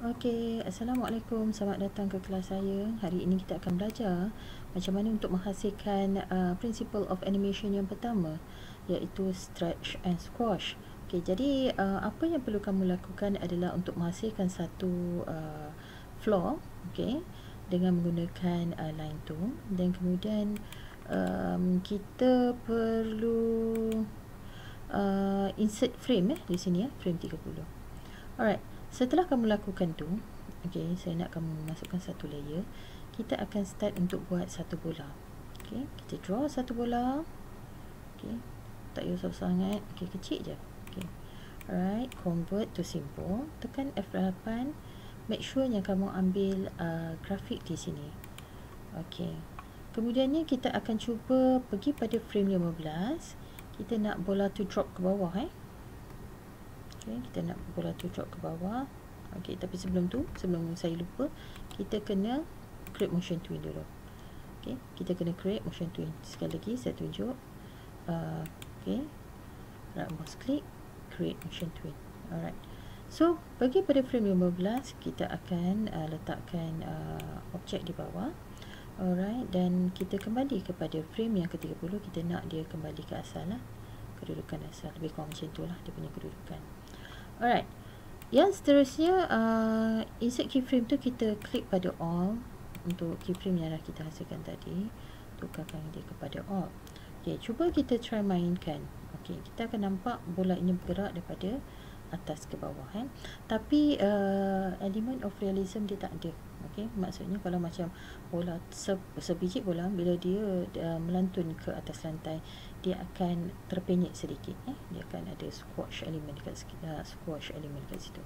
Okey, Assalamualaikum. Selamat datang ke kelas saya. Hari ini kita akan belajar macam mana untuk menghasilkan uh, principle of animation yang pertama iaitu stretch and squash. Okey, jadi uh, apa yang perlu kamu lakukan adalah untuk menghasilkan satu uh, floor, okey, dengan menggunakan uh, line tu dan kemudian um, kita perlu uh, insert frame eh di sini ya, frame 30. Alright. Setelah kamu lakukan tu, okay, saya nak kamu masukkan satu layer. Kita akan start untuk buat satu bola. Okay, kita draw satu bola. Okay, tak payah sangat. Okay, kecil je. Okay, alright, convert to simple. Tekan F8. Make sure yang kamu ambil uh, grafik di sini. Okay, kemudiannya kita akan cuba pergi pada frame 15. Kita nak bola tu drop ke bawah eh. Okay, kita nak bola drop ke bawah. Okay, tapi sebelum tu, sebelum saya lupa, kita kena create motion twin dulu. Okay, kita kena create motion twin. Sekali lagi saya tunjuk. Uh, okay, right mouse click, create motion twin. Alright. So, bagi pada frame 15, kita akan uh, letakkan uh, objek di bawah. Alright, dan kita kembali kepada frame yang ke-30, kita nak dia kembali ke asal lah. Kedudukan asal, lebih kurang macam tu lah dia punya kedudukan. Alright. Yang seterusnya uh, insert keyframe tu kita klik pada all untuk keyframe yang dah kita hasilkan tadi. Tukarkan dia kepada all. Okey, cuba kita try mainkan. Okey, kita akan nampak bola ini bergerak daripada atas ke bawah kan. Tapi uh, element of realism dia tak ada. Okey, maksudnya kalau macam bola se sebiji bola bila dia uh, melantun ke atas lantai, dia akan terpenyek sedikit eh. Dia akan ada squash element dekat uh, squash element dekat situ.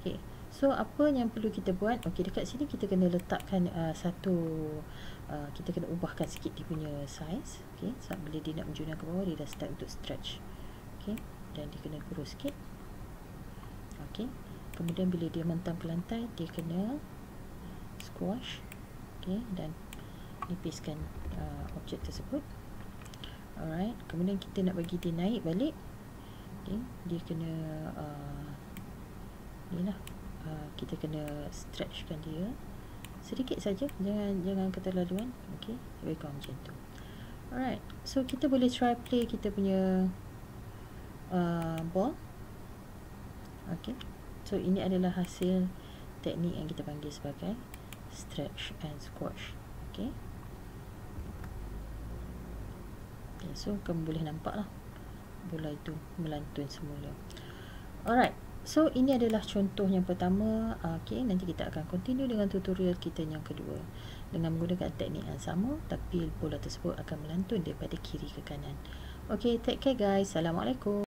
Okey. So apa yang perlu kita buat? Okey, dekat sini kita kena letakkan uh, satu uh, kita kena ubahkan sikit dia punya size. Okey, sebab bila dia nak menjunang ke bawah dia dah start untuk stretch. Okey, dan dia kena kurus sikit. Okey. Kemudian bila dia mentang ke lantai, dia kena squash. Okey, dan nipiskan uh, objek tersebut. Alright, kemudian kita nak bagi dia naik balik. Okey, dia kena uh, inilah uh, kita kena stretchkan dia sedikit saja jangan jangan keterlaluan okey lebih kurang macam tu alright so kita boleh try play kita punya uh, ball okey So ini adalah hasil teknik yang kita panggil sebagai stretch and squash. Okay. okay so kamu boleh nampak lah bola itu melantun semula. Alright. So ini adalah contoh yang pertama. Okay. Nanti kita akan continue dengan tutorial kita yang kedua. Dengan menggunakan teknik yang sama. Tapi bola tersebut akan melantun daripada kiri ke kanan. Okay. Take care guys. Assalamualaikum.